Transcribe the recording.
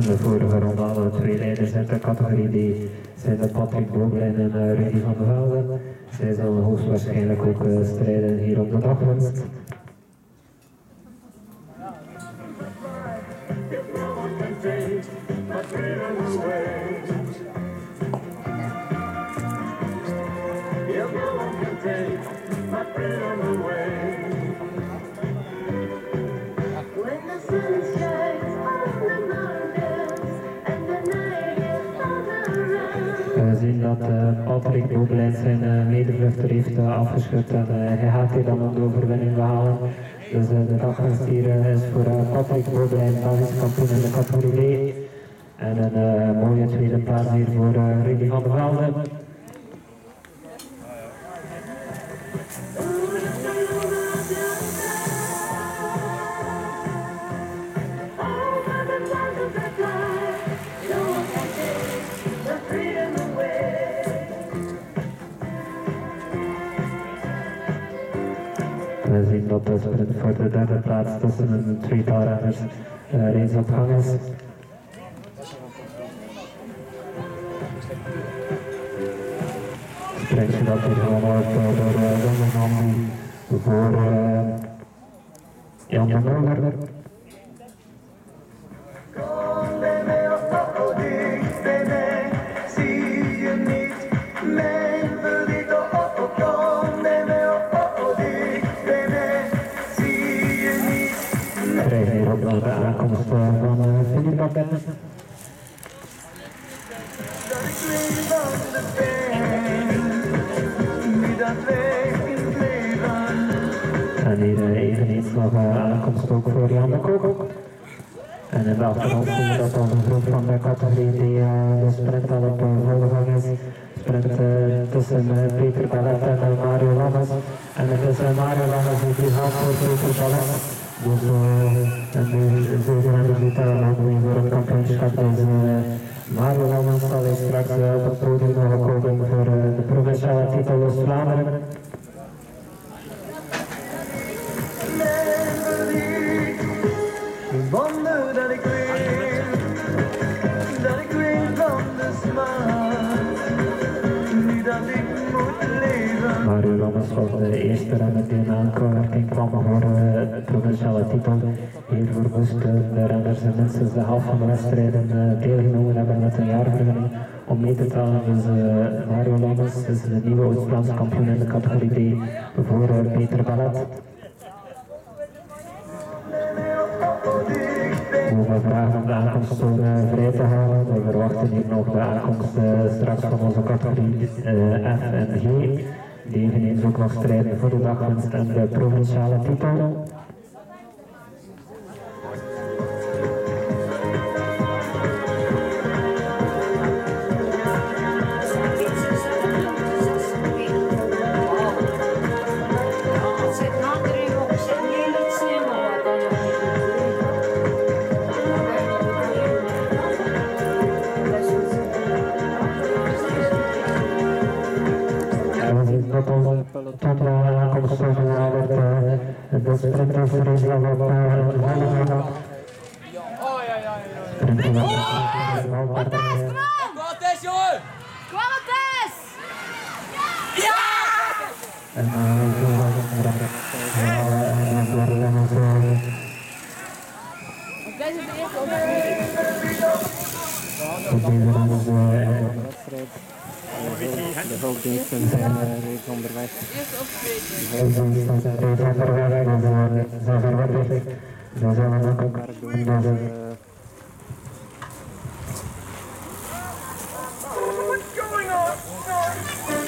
de vorige ronde alle twee leiders uit de categorie D zijn de Patrick Booglein en uh, Rudy van der Velde. Zij zullen hoogstwaarschijnlijk ook uh, strijden hier op de dagwinst. We zien dat uh, Patrick Booglein zijn uh, medevluchter heeft afgeschud en hij gaat hier dan ook de overwinning behalen. Dus de dagwinst hier is voor Patrick Booglein, Belgisch kampioen in de categorie. En een mooie tweede plaats hier voor Rudy van der Velde. We zien dat de sprint voor de derde plaats tussen een tweetal renners uh, reeds op gang is. Sprintje dat hier gewoon wordt door Jan voor uh, Jan de Mulder. Ook nog de aankomst van Philip Babette. En hier uh, eveneens nog uh, aankomst ook voor Jan de Kok. En in de achtergrond zien we dat onze groep van de categorie die uh, de sprint al op volle gang is. Sprint tussen Peter Ballet en Mario Lammers. En het is Mario Lammers die gaat voor Peter Ballet. Dus zeker hebben we voor een kampioenschap. Dus uh, Mario Lammers zal straks op het podium nog komen voor de provinciale titel West-Vlaanderen. Wonder dat ik dat ik van de eerste aankondiging kwam voor provinciale titel. Hiervoor moesten de renners in minstens de helft van de wedstrijden uh, deelgenomen hebben met een jaarvergunning om mee te tellen. Dus uh, Mario Lammers is de nieuwe Oost-Vlaamse kampioen in de categorie D voor Peter Ballet. We vragen om de aankomst uh, vrij te halen. We verwachten hier nog de aankomst straks van onze categorie F en G. Die eveneens ook nog strijden voor de dagwinst en de provinciale titel. Aankomst wordt de sprinters reeds de hulpdiensten zijn reeds onderweg. De hulpdiensten zijn reeds onderweg, ze zijn. Ze ook Werk doen. What's going on?